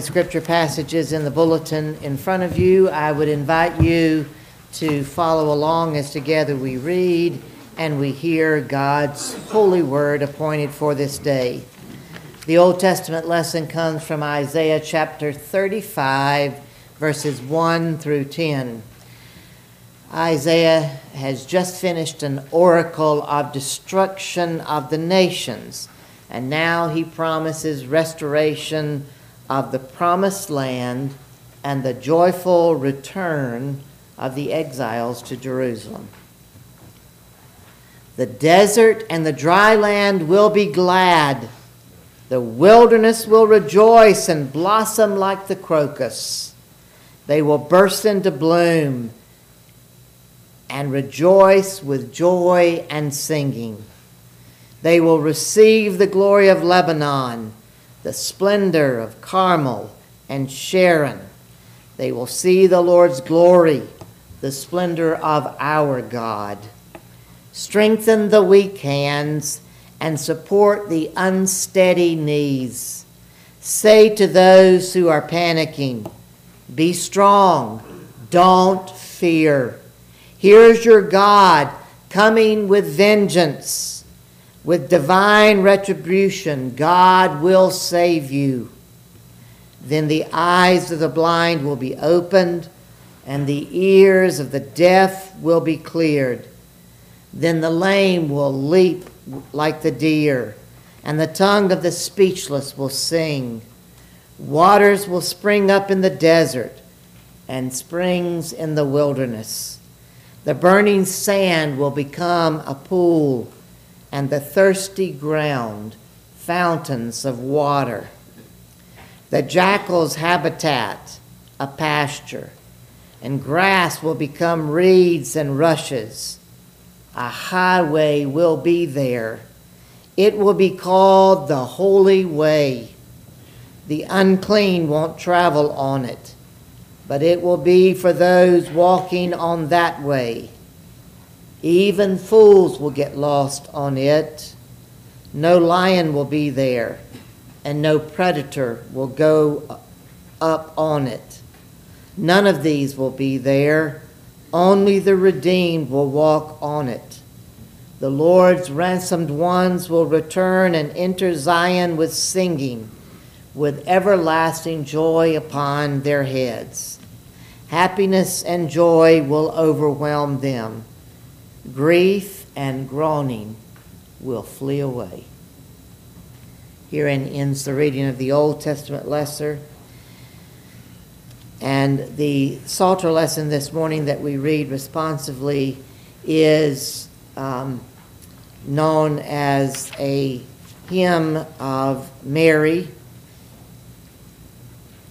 scripture passages in the bulletin in front of you. I would invite you to follow along as together we read and we hear God's holy word appointed for this day. The Old Testament lesson comes from Isaiah chapter 35, verses 1 through 10. Isaiah has just finished an oracle of destruction of the nations, and now he promises restoration of the promised land and the joyful return of the exiles to Jerusalem. The desert and the dry land will be glad. The wilderness will rejoice and blossom like the crocus. They will burst into bloom and rejoice with joy and singing. They will receive the glory of Lebanon the splendor of Carmel and Sharon. They will see the Lord's glory, the splendor of our God. Strengthen the weak hands and support the unsteady knees. Say to those who are panicking, Be strong, don't fear. Here's your God coming with vengeance. With divine retribution, God will save you. Then the eyes of the blind will be opened, and the ears of the deaf will be cleared. Then the lame will leap like the deer, and the tongue of the speechless will sing. Waters will spring up in the desert, and springs in the wilderness. The burning sand will become a pool and the thirsty ground fountains of water. The jackal's habitat, a pasture, and grass will become reeds and rushes. A highway will be there. It will be called the Holy Way. The unclean won't travel on it, but it will be for those walking on that way. Even fools will get lost on it. No lion will be there, and no predator will go up on it. None of these will be there. Only the redeemed will walk on it. The Lord's ransomed ones will return and enter Zion with singing, with everlasting joy upon their heads. Happiness and joy will overwhelm them grief and groaning will flee away. Herein ends the reading of the Old Testament lesson. And the Psalter lesson this morning that we read responsively is um, known as a hymn of Mary.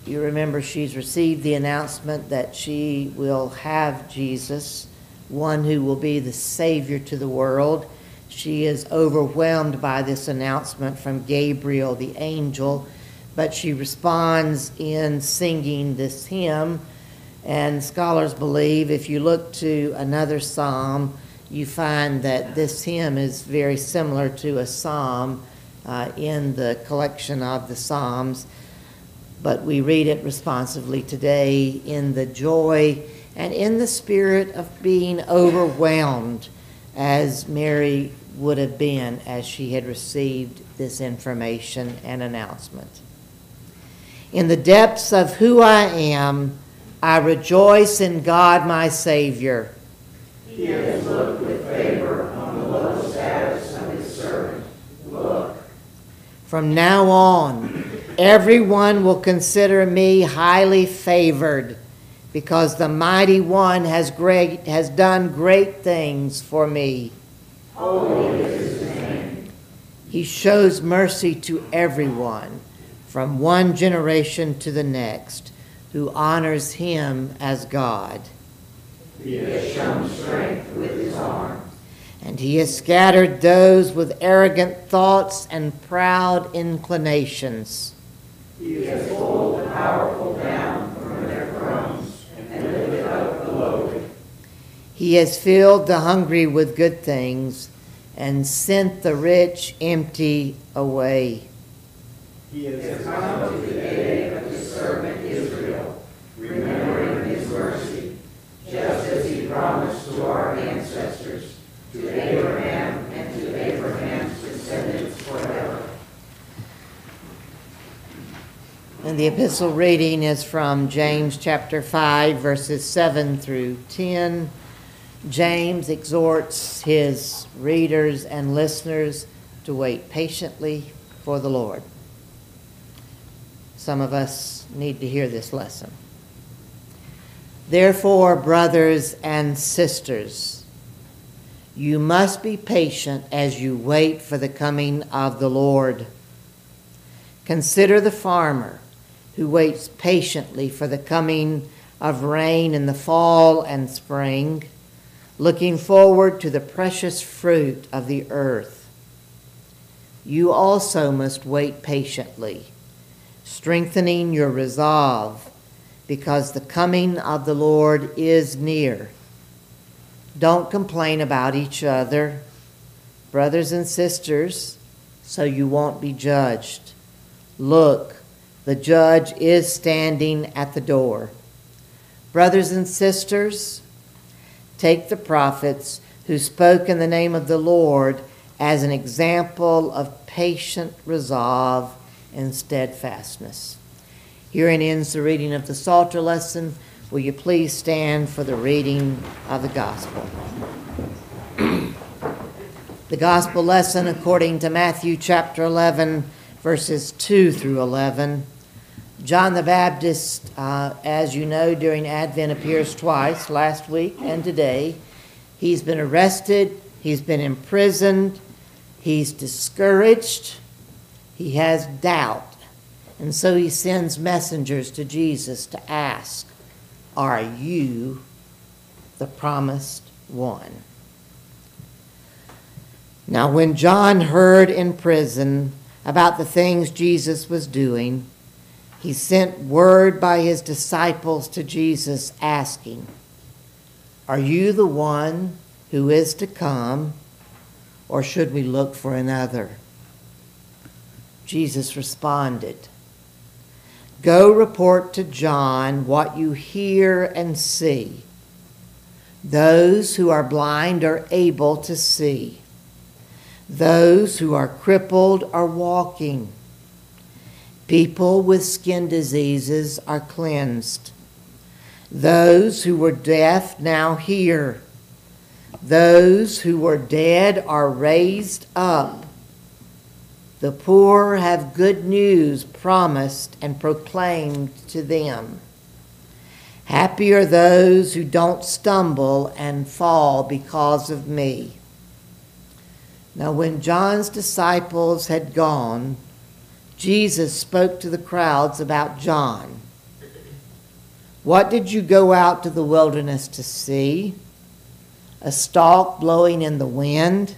You remember she's received the announcement that she will have Jesus one who will be the Savior to the world. She is overwhelmed by this announcement from Gabriel, the angel, but she responds in singing this hymn. And scholars believe if you look to another psalm, you find that this hymn is very similar to a psalm uh, in the collection of the Psalms. But we read it responsively today in the joy and in the spirit of being overwhelmed as Mary would have been as she had received this information and announcement. In the depths of who I am, I rejoice in God my Savior. He has looked with favor on the low status of his servant. Look. From now on, everyone will consider me highly favored because the mighty one has great has done great things for me. Holy is his name. He shows mercy to everyone from one generation to the next who honors him as God. He has shown strength with his arm. And he has scattered those with arrogant thoughts and proud inclinations. He has pulled the powerful down He has filled the hungry with good things and sent the rich empty away. He has come to the aid of his servant Israel, remembering his mercy, just as he promised to our ancestors, to Abraham and to Abraham's descendants forever. And the epistle reading is from James chapter 5, verses 7 through 10. James exhorts his readers and listeners to wait patiently for the Lord. Some of us need to hear this lesson. Therefore, brothers and sisters, you must be patient as you wait for the coming of the Lord. Consider the farmer who waits patiently for the coming of rain in the fall and spring, looking forward to the precious fruit of the earth. You also must wait patiently, strengthening your resolve because the coming of the Lord is near. Don't complain about each other, brothers and sisters, so you won't be judged. Look, the judge is standing at the door. Brothers and sisters, take the prophets who spoke in the name of the Lord as an example of patient resolve and steadfastness. Herein ends the reading of the Psalter lesson. Will you please stand for the reading of the Gospel? the Gospel lesson according to Matthew chapter 11, verses 2 through 11. John the Baptist, uh, as you know, during Advent appears twice, last week and today. He's been arrested, he's been imprisoned, he's discouraged, he has doubt. And so he sends messengers to Jesus to ask, Are you the promised one? Now, when John heard in prison about the things Jesus was doing, he sent word by his disciples to Jesus asking, Are you the one who is to come, or should we look for another? Jesus responded, Go report to John what you hear and see. Those who are blind are able to see. Those who are crippled are walking. People with skin diseases are cleansed. Those who were deaf now hear. Those who were dead are raised up. The poor have good news promised and proclaimed to them. Happy are those who don't stumble and fall because of me. Now, when John's disciples had gone, Jesus spoke to the crowds about John. What did you go out to the wilderness to see? A stalk blowing in the wind?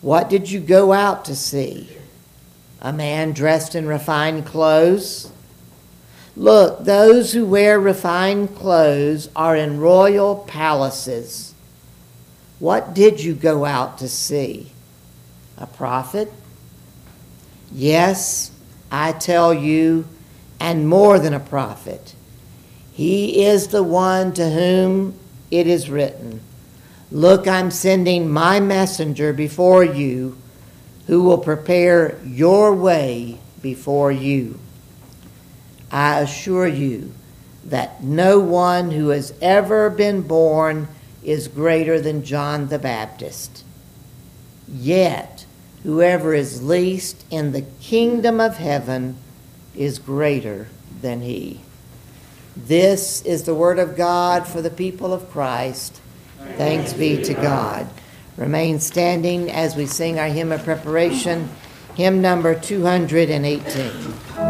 What did you go out to see? A man dressed in refined clothes? Look, those who wear refined clothes are in royal palaces. What did you go out to see? A prophet? Yes, I tell you, and more than a prophet. He is the one to whom it is written. Look, I'm sending my messenger before you who will prepare your way before you. I assure you that no one who has ever been born is greater than John the Baptist. Yet, whoever is least in the kingdom of heaven is greater than he. This is the word of God for the people of Christ. Thanks be to God. Remain standing as we sing our hymn of preparation, hymn number 218.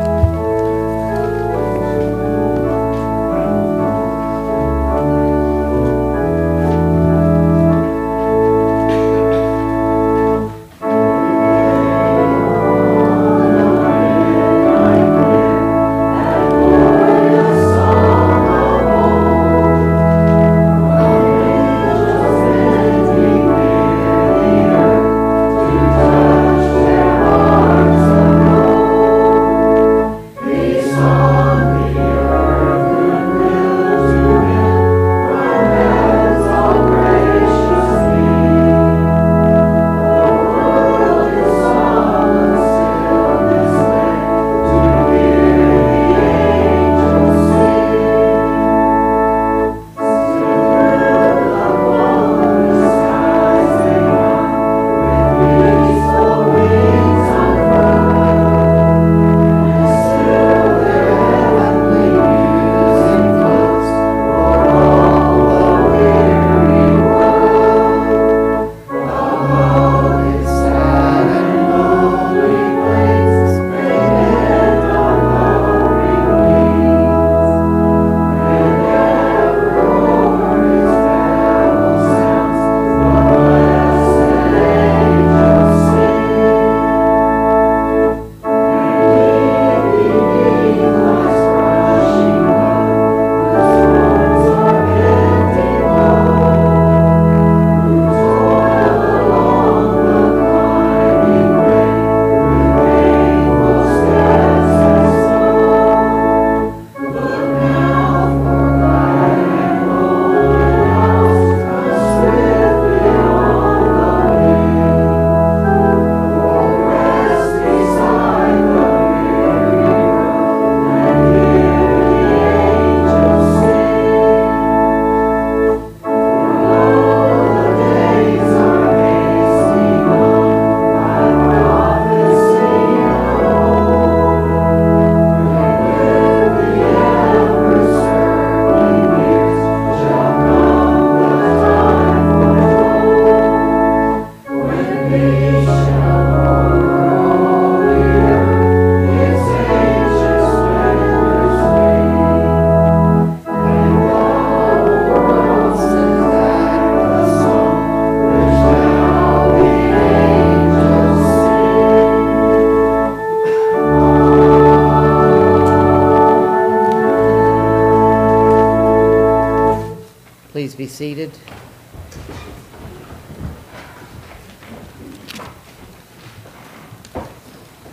Be seated.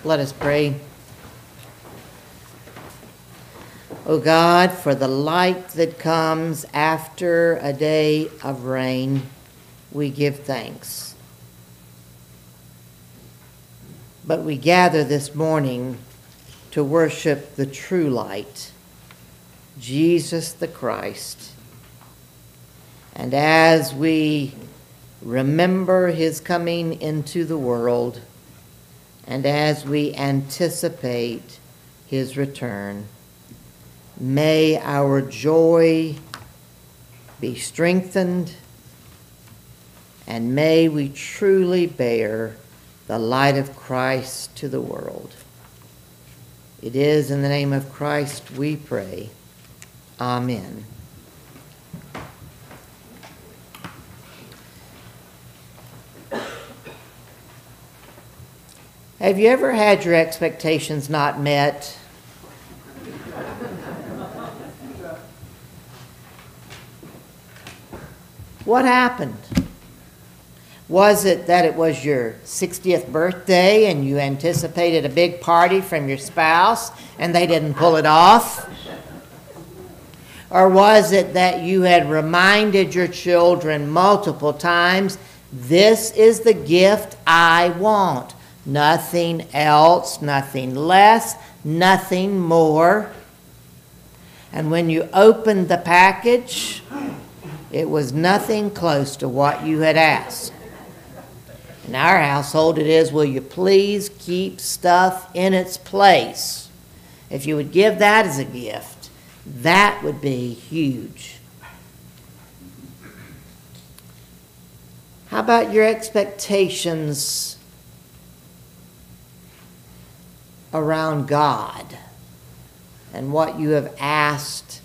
Let us pray. O God, for the light that comes after a day of rain, we give thanks. But we gather this morning to worship the true light, Jesus the Christ. And as we remember his coming into the world, and as we anticipate his return, may our joy be strengthened, and may we truly bear the light of Christ to the world. It is in the name of Christ we pray. Amen. Have you ever had your expectations not met? What happened? Was it that it was your 60th birthday and you anticipated a big party from your spouse and they didn't pull it off? Or was it that you had reminded your children multiple times, this is the gift I want? Nothing else, nothing less, nothing more. And when you opened the package, it was nothing close to what you had asked. In our household, it is, will you please keep stuff in its place? If you would give that as a gift, that would be huge. How about your expectations around God and what you have asked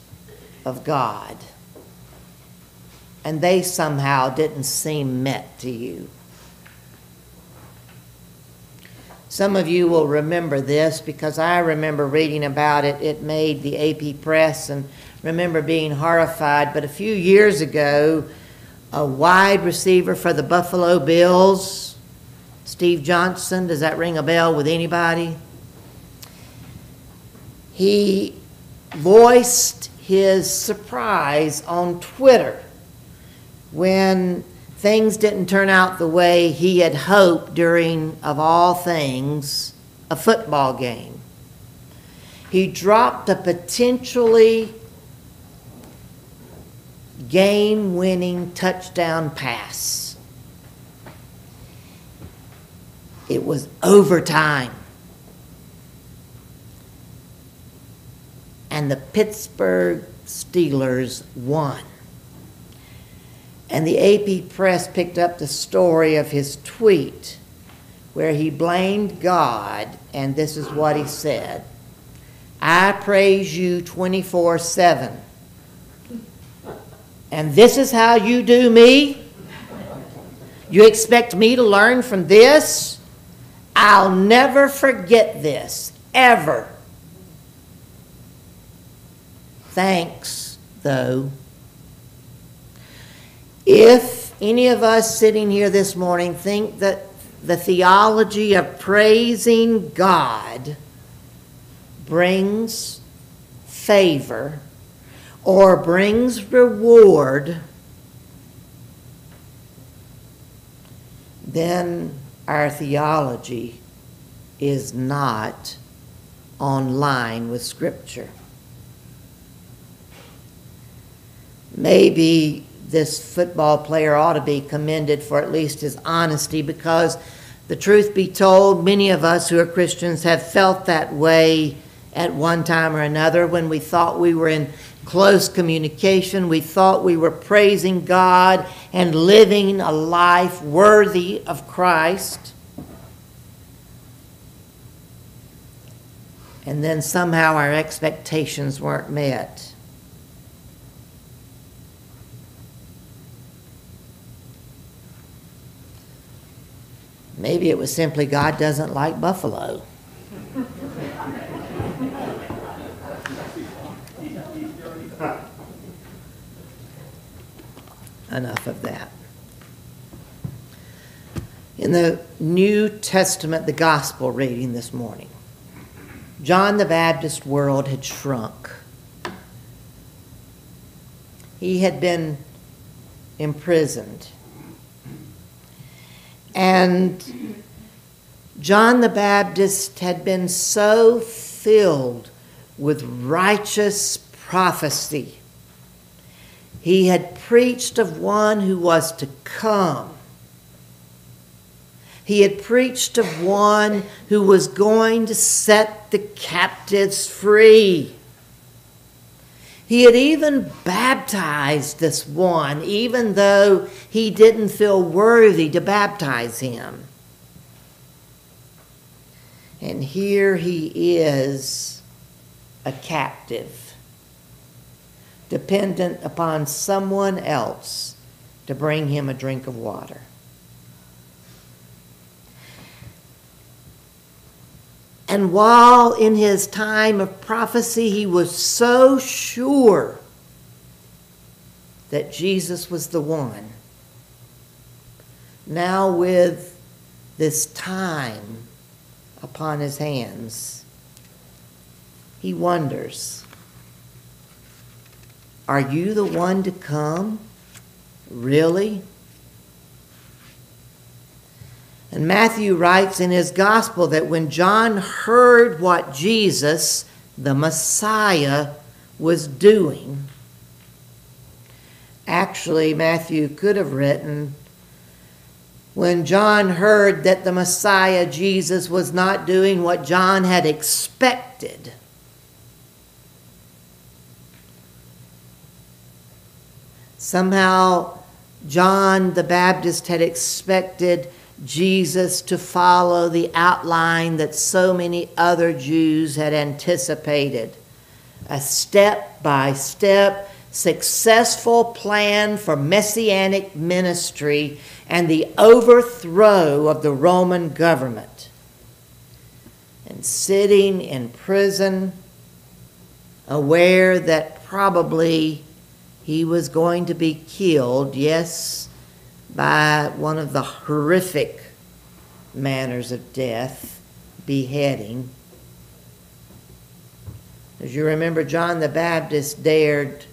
of God. And they somehow didn't seem met to you. Some of you will remember this because I remember reading about it. It made the AP press and remember being horrified. But a few years ago, a wide receiver for the Buffalo Bills, Steve Johnson, does that ring a bell with anybody? He voiced his surprise on Twitter when things didn't turn out the way he had hoped during, of all things, a football game. He dropped a potentially game winning touchdown pass. It was overtime. And the Pittsburgh Steelers won. And the AP press picked up the story of his tweet where he blamed God, and this is what he said I praise you 24 7. And this is how you do me? You expect me to learn from this? I'll never forget this, ever. Thanks, though. If any of us sitting here this morning think that the theology of praising God brings favor or brings reward, then our theology is not on line with Scripture. Maybe this football player ought to be commended for at least his honesty because the truth be told, many of us who are Christians have felt that way at one time or another when we thought we were in close communication, we thought we were praising God and living a life worthy of Christ. And then somehow our expectations weren't met. Maybe it was simply God doesn't like buffalo. enough of that. In the New Testament, the gospel reading this morning, John the Baptist world had shrunk. He had been imprisoned. And John the Baptist had been so filled with righteous prophecy. He had preached of one who was to come. He had preached of one who was going to set the captives free. He had even baptized this one, even though he didn't feel worthy to baptize him. And here he is, a captive, dependent upon someone else to bring him a drink of water. And while in his time of prophecy he was so sure that Jesus was the one, now with this time upon his hands, he wonders Are you the one to come? Really? And Matthew writes in his gospel that when John heard what Jesus, the Messiah, was doing, actually, Matthew could have written, when John heard that the Messiah, Jesus, was not doing what John had expected. Somehow, John the Baptist had expected Jesus to follow the outline that so many other Jews had anticipated a step by step, successful plan for messianic ministry and the overthrow of the Roman government. And sitting in prison, aware that probably he was going to be killed, yes by one of the horrific manners of death, beheading. As you remember, John the Baptist dared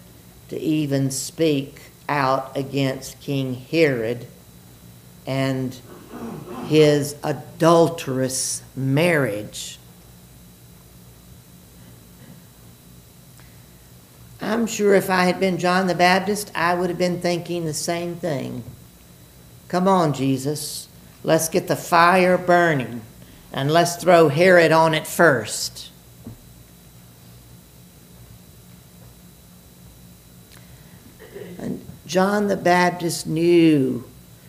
to even speak out against King Herod and his adulterous marriage. I'm sure if I had been John the Baptist, I would have been thinking the same thing. Come on, Jesus. Let's get the fire burning and let's throw Herod on it first. And John the Baptist knew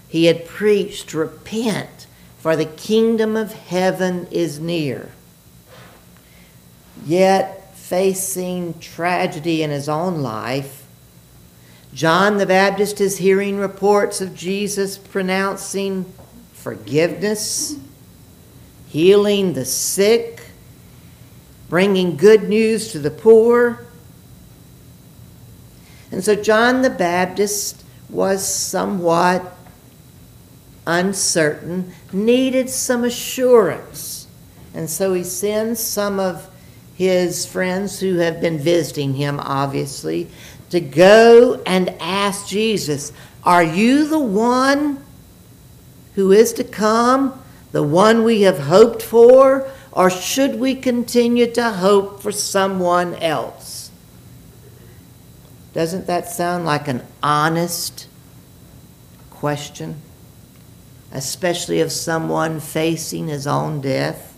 he had preached, Repent, for the kingdom of heaven is near. Yet, facing tragedy in his own life, John the Baptist is hearing reports of Jesus pronouncing forgiveness, healing the sick, bringing good news to the poor. And so John the Baptist was somewhat uncertain, needed some assurance. And so he sends some of his friends who have been visiting him, obviously, to go and ask Jesus, Are you the one who is to come, the one we have hoped for, or should we continue to hope for someone else? Doesn't that sound like an honest question? Especially of someone facing his own death?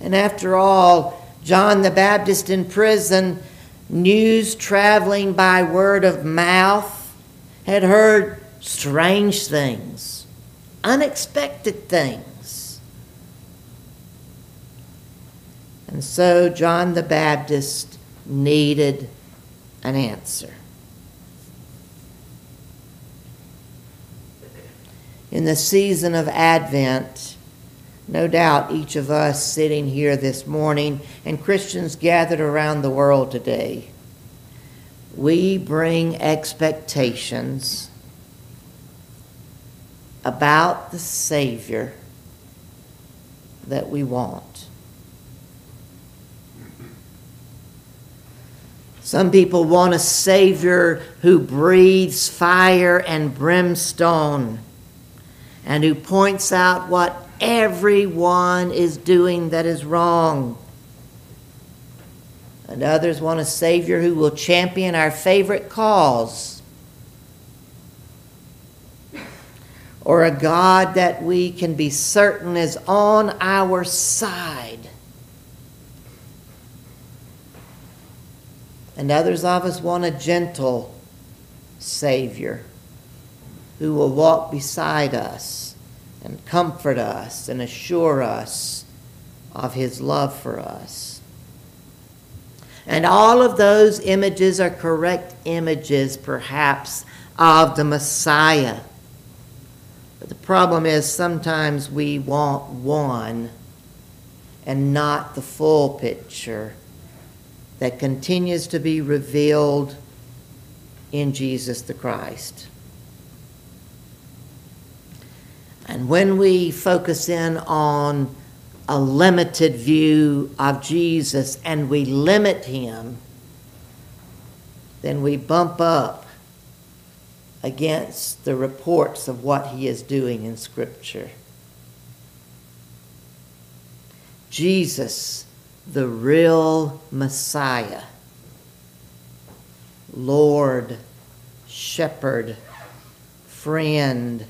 And after all, John the Baptist in prison news traveling by word of mouth, had heard strange things, unexpected things. And so John the Baptist needed an answer. In the season of Advent, no doubt each of us sitting here this morning and Christians gathered around the world today we bring expectations about the Savior that we want. Some people want a Savior who breathes fire and brimstone and who points out what everyone is doing that is wrong. And others want a Savior who will champion our favorite cause. Or a God that we can be certain is on our side. And others of us want a gentle Savior who will walk beside us and comfort us and assure us of his love for us. And all of those images are correct images, perhaps, of the Messiah. But the problem is sometimes we want one and not the full picture that continues to be revealed in Jesus the Christ. And when we focus in on a limited view of Jesus and we limit him, then we bump up against the reports of what he is doing in Scripture. Jesus the real Messiah, Lord, Shepherd, Friend,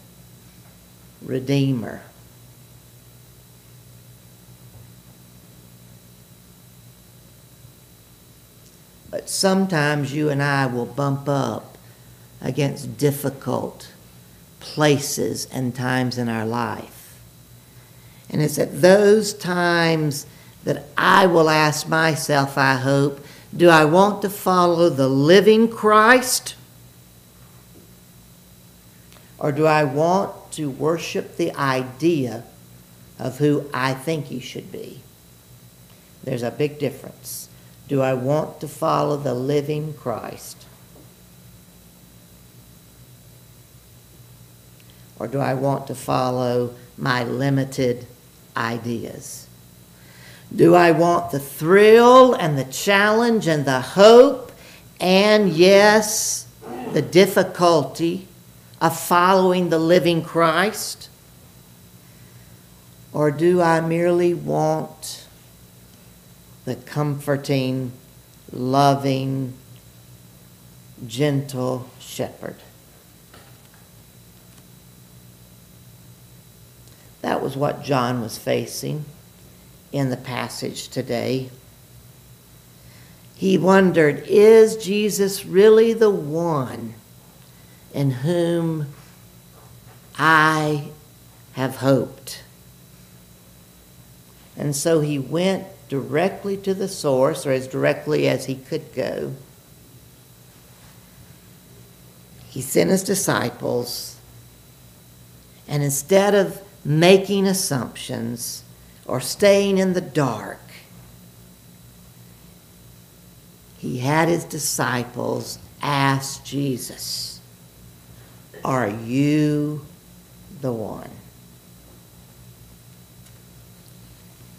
Redeemer. But sometimes you and I will bump up against difficult places and times in our life. And it's at those times that I will ask myself, I hope, do I want to follow the living Christ? Or do I want to worship the idea of who I think he should be? There's a big difference. Do I want to follow the living Christ? Or do I want to follow my limited ideas? Do I want the thrill and the challenge and the hope and, yes, the difficulty of following the living Christ? Or do I merely want the comforting, loving, gentle shepherd? That was what John was facing in the passage today. He wondered, is Jesus really the one in whom I have hoped? And so he went directly to the source, or as directly as he could go. He sent his disciples, and instead of making assumptions, or staying in the dark. He had his disciples ask Jesus, Are you the one?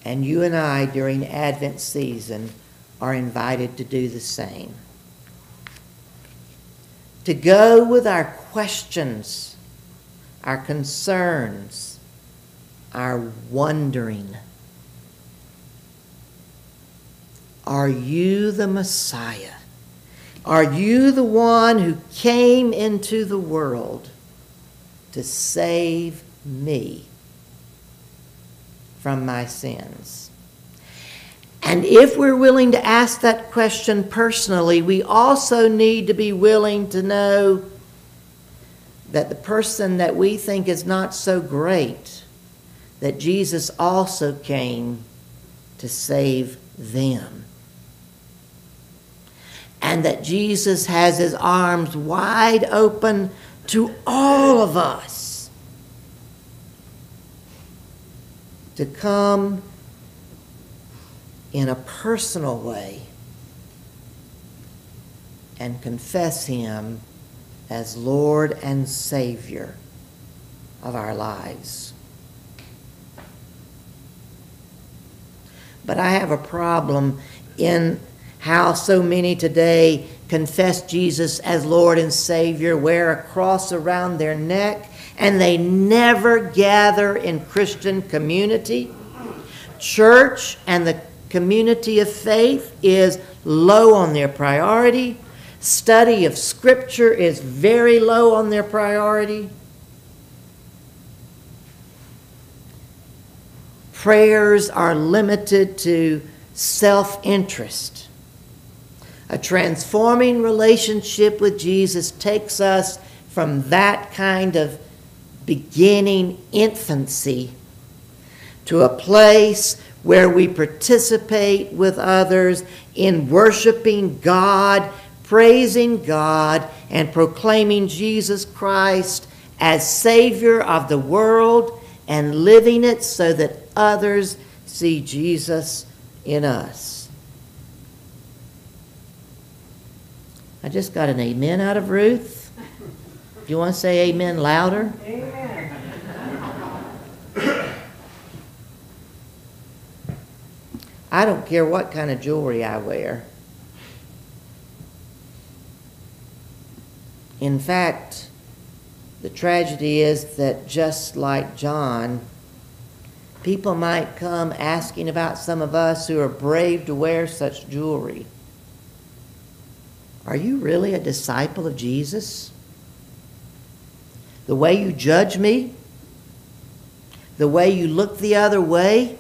And you and I, during Advent season, are invited to do the same. To go with our questions, our concerns, our wondering Are you the Messiah? Are you the one who came into the world to save me from my sins? And if we're willing to ask that question personally, we also need to be willing to know that the person that we think is not so great that Jesus also came to save them. And that Jesus has his arms wide open to all of us to come in a personal way and confess Him as Lord and Savior of our lives. But I have a problem in how so many today confess Jesus as Lord and Savior, wear a cross around their neck, and they never gather in Christian community. Church and the community of faith is low on their priority. Study of Scripture is very low on their priority. Prayers are limited to self interest. A transforming relationship with Jesus takes us from that kind of beginning infancy to a place where we participate with others in worshiping God, praising God, and proclaiming Jesus Christ as Savior of the world and living it so that others see Jesus in us. I just got an amen out of Ruth. Do you want to say amen louder? Amen. I don't care what kind of jewelry I wear. In fact, the tragedy is that just like John, people might come asking about some of us who are brave to wear such jewelry. Are you really a disciple of Jesus? The way you judge me, the way you look the other way?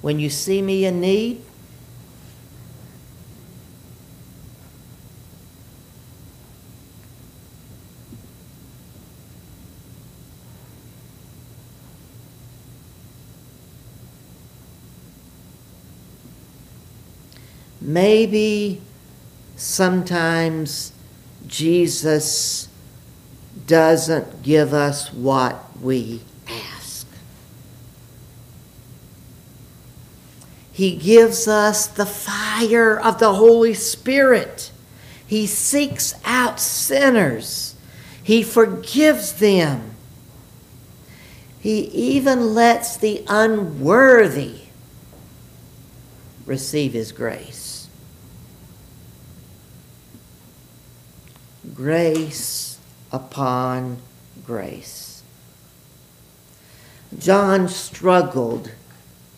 When you see me in need, maybe sometimes Jesus doesn't give us what we ask. He gives us the fire of the Holy Spirit. He seeks out sinners. He forgives them. He even lets the unworthy receive His grace. Grace upon grace. John struggled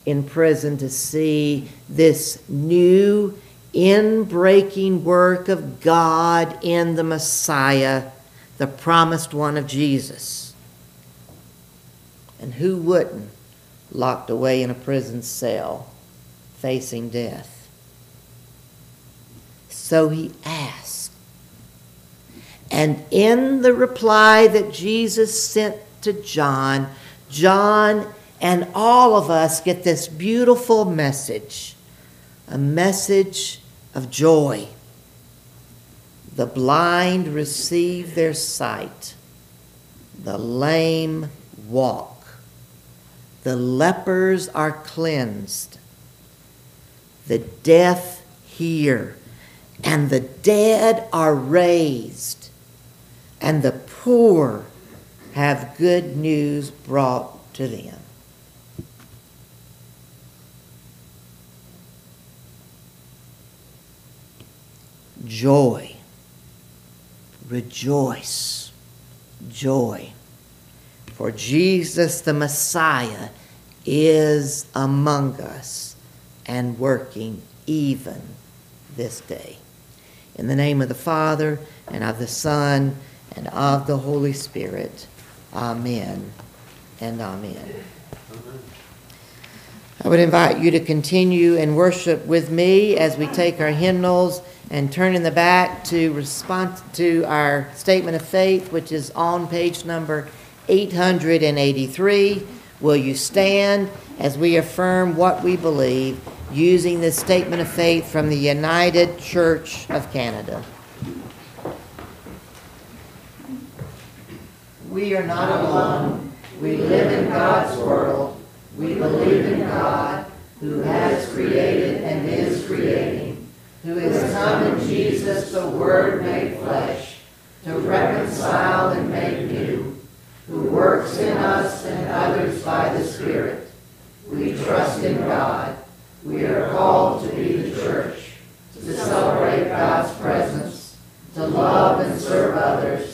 in prison to see this new, in-breaking work of God in the Messiah, the promised one of Jesus. And who wouldn't, locked away in a prison cell, facing death? So he asked. And in the reply that Jesus sent to John, John and all of us get this beautiful message a message of joy. The blind receive their sight, the lame walk, the lepers are cleansed, the deaf hear, and the dead are raised, and the poor have good news brought to them. joy. Rejoice. Joy. For Jesus the Messiah is among us and working even this day. In the name of the Father, and of the Son, and of the Holy Spirit. Amen and amen. I would invite you to continue and worship with me as we take our hymnals and turn in the back to respond to our statement of faith, which is on page number 883. Will you stand as we affirm what we believe using this statement of faith from the United Church of Canada? We are not alone. We live in God's world. We believe in God, who has created and is creating who has come in Jesus the Word made flesh, to reconcile and make new, who works in us and others by the Spirit. We trust in God. We are called to be the church, to celebrate God's presence, to love and serve others,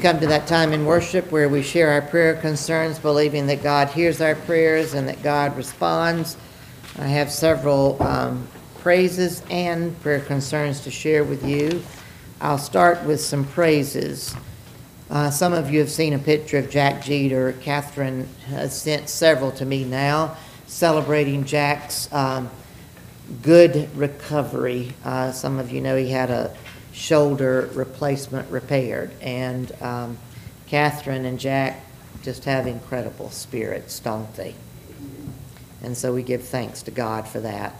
Come to that time in worship where we share our prayer concerns, believing that God hears our prayers and that God responds. I have several um, praises and prayer concerns to share with you. I'll start with some praises. Uh, Some of you have seen a picture of Jack Jeter. Catherine has sent several to me now, celebrating Jack's um, good recovery. Uh, Some of you know he had a shoulder replacement repaired, and um, Catherine and Jack just have incredible spirits, don't they? And so we give thanks to God for that.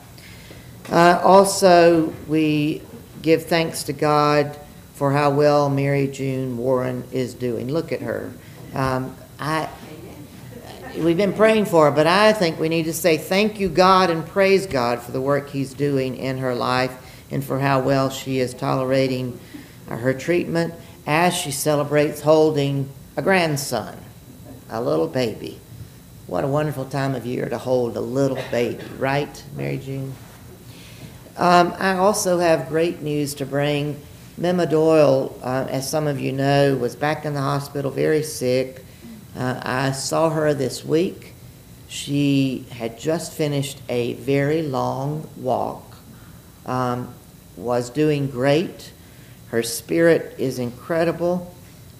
Uh, Also, we give thanks to God for how well Mary June Warren is doing. Look at her. Um, I, we've been praying for her, but I think we need to say thank you, God, and praise God for the work He's doing in her life and for how well she is tolerating uh, her treatment as she celebrates holding a grandson, a little baby. What a wonderful time of year to hold a little baby, right, Mary June? Um, I also have great news to bring. Mema Doyle, uh, as some of you know, was back in the hospital very sick. Uh, I saw her this week. She had just finished a very long walk, um, was doing great. Her spirit is incredible.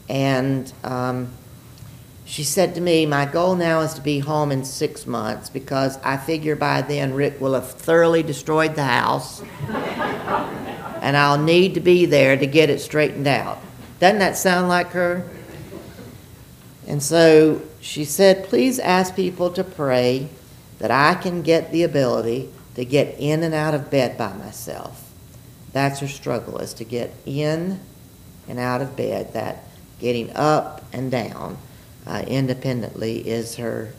And um, she said to me, My goal now is to be home in six months because I figure by then Rick will have thoroughly destroyed the house and I'll need to be there to get it straightened out. Doesn't that sound like her? And so she said, Please ask people to pray that I can get the ability to get in and out of bed by myself. That's her struggle, is to get in and out of bed. That getting up and down uh, independently is her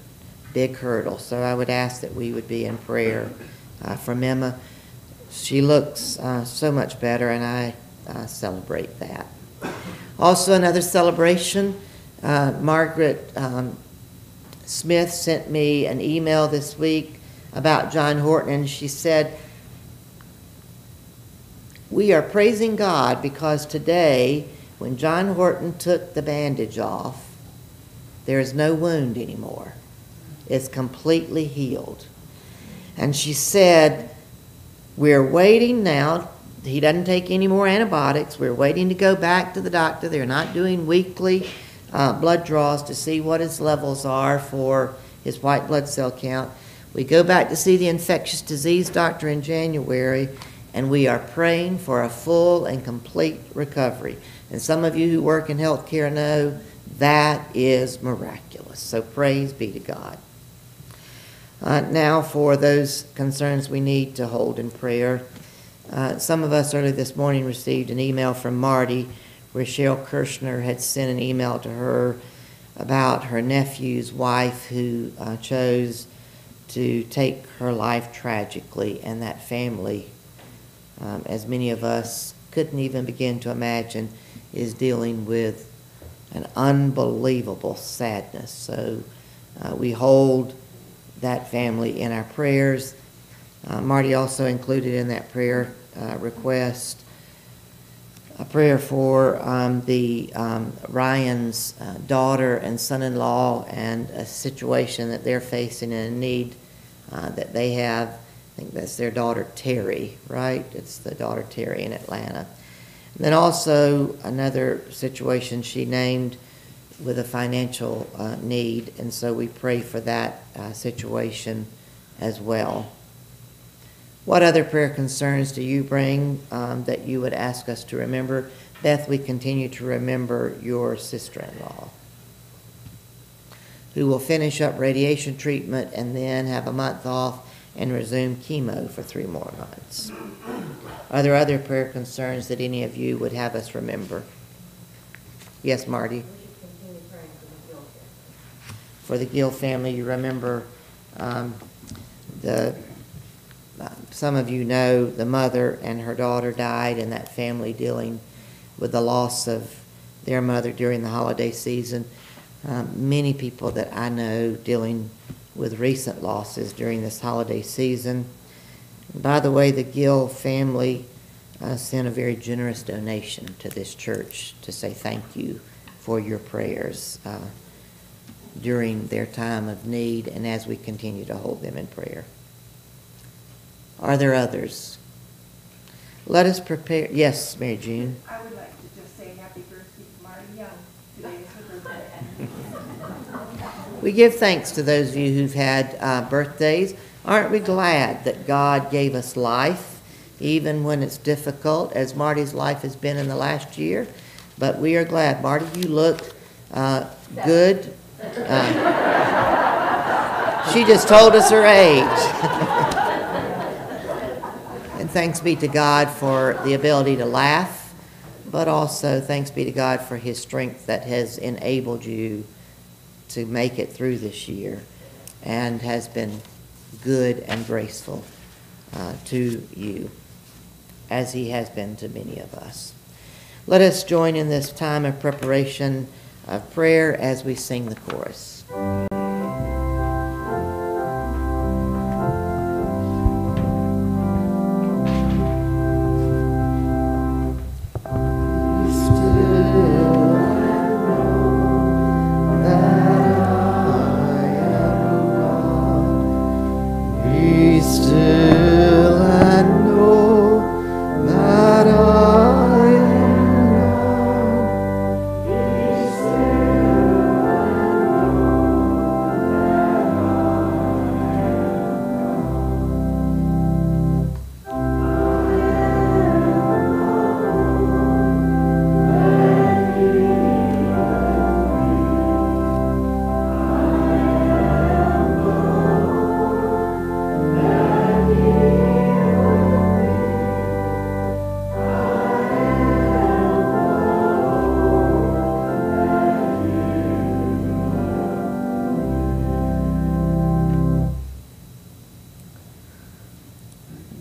big hurdle. So I would ask that we would be in prayer uh, for Emma. She looks uh, so much better, and I uh, celebrate that. Also, another celebration uh, Margaret um, Smith sent me an email this week about John Horton, and she said, We are praising God because today, when John Horton took the bandage off, there is no wound anymore. It's completely healed. And she said, We're waiting now. He doesn't take any more antibiotics. We're waiting to go back to the doctor. They're not doing weekly uh, blood draws to see what his levels are for his white blood cell count. We go back to see the infectious disease doctor in January, and we are praying for a full and complete recovery. And some of you who work in healthcare know that is miraculous. So praise be to God. Uh, now, for those concerns we need to hold in prayer. Uh, some of us early this morning received an email from Marty where Cheryl Kirshner had sent an email to her about her nephew's wife who uh, chose to take her life tragically, and that family, um, as many of us couldn't even begin to imagine, is dealing with an unbelievable sadness. So uh, we hold that family in our prayers. Uh, Marty also included in that prayer uh, request a prayer for um, the um, Ryan's uh, daughter and son-in-law and a situation that they're facing and a need uh, that they have. Think that's their daughter Terry, right? It's the daughter Terry in Atlanta. And then also another situation she named with a financial uh, need, and so we pray for that uh, situation as well. What other prayer concerns do you bring um, that you would ask us to remember? Beth, we continue to remember your sister in law who will finish up radiation treatment and then have a month off and resume chemo for three more months. Are there other prayer concerns that any of you would have us remember? Yes, Marty? For the Gill family, you remember um, the some of you know the mother and her daughter died, and that family dealing with the loss of their mother during the holiday season. Um, many people that I know dealing with recent losses during this holiday season. By the way, the Gill family uh, sent a very generous donation to this church to say thank you for your prayers uh, during their time of need and as we continue to hold them in prayer. Are there others? Let us prepare. Yes, Mary June. I would like to just say happy birthday to Marty Young. Today is her birthday. We give thanks to those of you who've had uh, birthdays. Aren't we glad that God gave us life, even when it's difficult, as Marty's life has been in the last year? But we are glad. Marty, you look uh, good. Uh, she just told us her age. And thanks be to God for the ability to laugh, but also thanks be to God for his strength that has enabled you to make it through this year and has been good and graceful uh, to you, as he has been to many of us. Let us join in this time of preparation of prayer as we sing the chorus.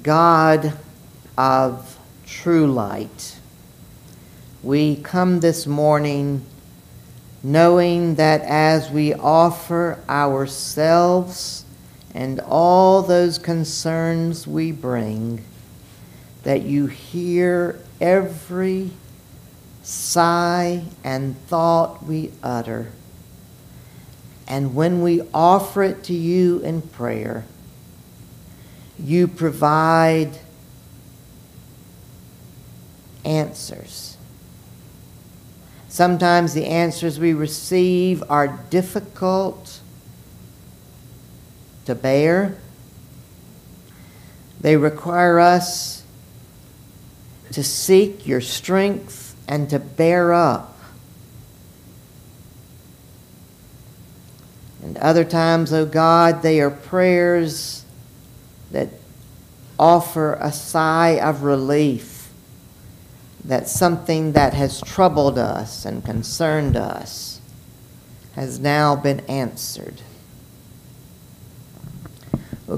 God of true light, we come this morning knowing that as we offer ourselves and all those concerns we bring, that you hear every sigh and thought we utter. And when we offer it to you in prayer, you provide answers. Sometimes the answers we receive are difficult to bear. They require us to seek your strength and to bear up. And other times, O oh God, they are prayers that offer a sigh of relief that something that has troubled us and concerned us has now been answered.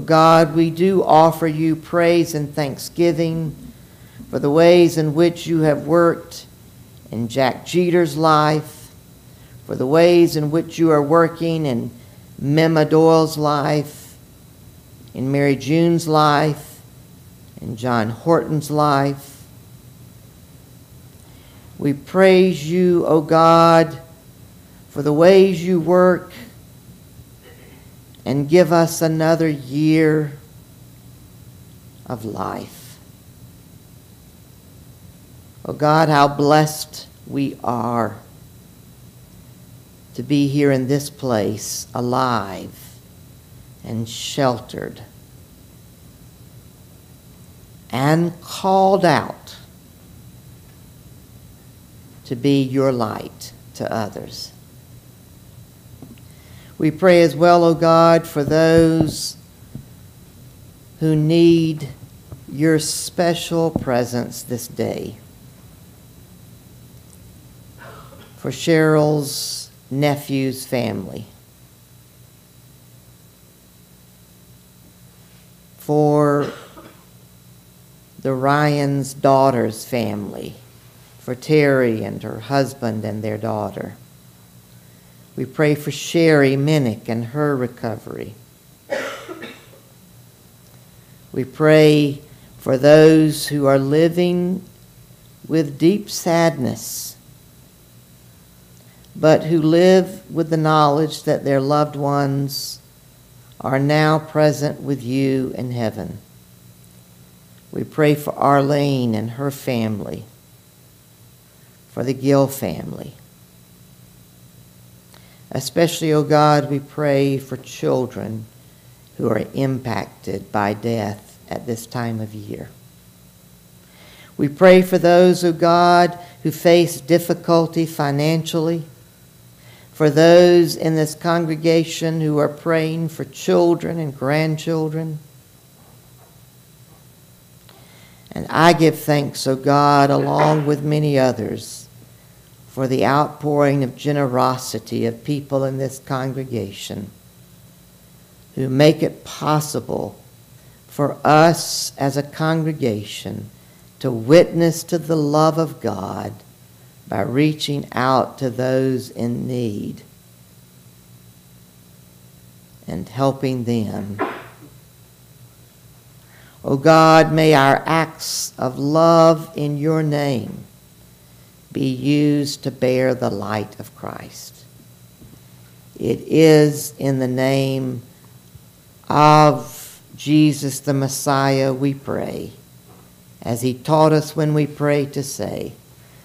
God, we do offer you praise and thanksgiving for the ways in which you have worked in Jack Jeter's life, for the ways in which you are working in Mema Doyle's life, in Mary June's life, in John Horton's life. We praise you, O God, for the ways you work and give us another year of life. Oh God, how blessed we are to be here in this place, alive and sheltered and called out to be your light to others. We pray as well, O oh God, for those who need your special presence this day. For Cheryl's nephew's family. For the Ryan's daughter's family. For Terry and her husband and their daughter we pray for Sherry Minnick and her recovery. We pray for those who are living with deep sadness, but who live with the knowledge that their loved ones are now present with you in heaven. We pray for Arlene and her family, for the Gill family. Especially, O oh God, we pray for children who are impacted by death at this time of year. We pray for those, O oh God, who face difficulty financially, for those in this congregation who are praying for children and grandchildren. And I give thanks, O oh God, along with many others for the outpouring of generosity of people in this congregation who make it possible for us as a congregation to witness to the love of God by reaching out to those in need and helping them. O oh God, may our acts of love in your name be used to bear the light of Christ. It is in the name of Jesus the Messiah we pray, as he taught us when we pray to say,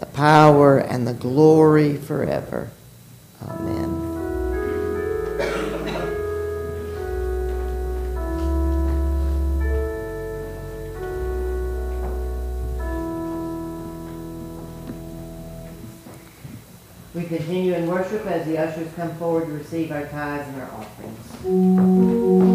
the power, and the glory forever. Amen. We continue in worship as the ushers come forward to receive our tithes and our offerings.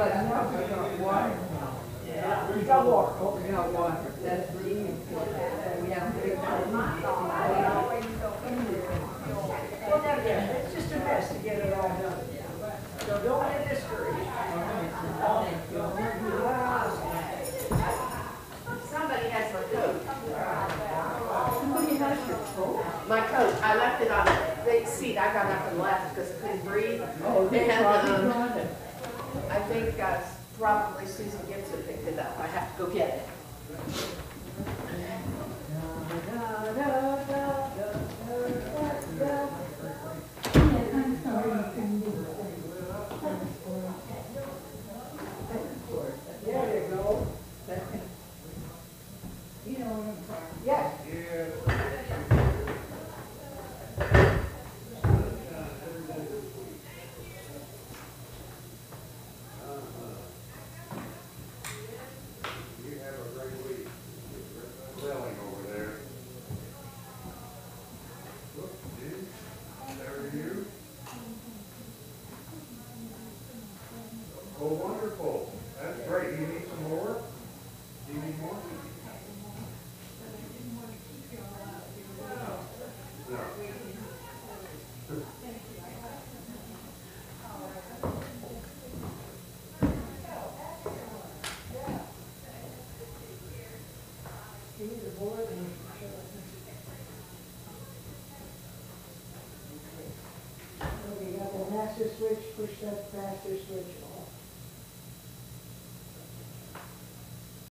We got water, oh, we got water, that's really important. We have big. Well, no, yeah, it's just a mess to get it all done. So don't get discouraged. Somebody has my coat. Somebody has your coat? My coat, I left it on the seat, I got up and left because I couldn't breathe. Oh, they And, probably um, got it. I think uh, probably Susan Gibson picked it up, I have to go get it you go. You know what I'm talking Yes. You have a great week. Selling over there. Look, dude, there are you. Oh, wonderful. That's great. You need some more? Do you need more? No. No. Okay, you got the master switch, push that faster switch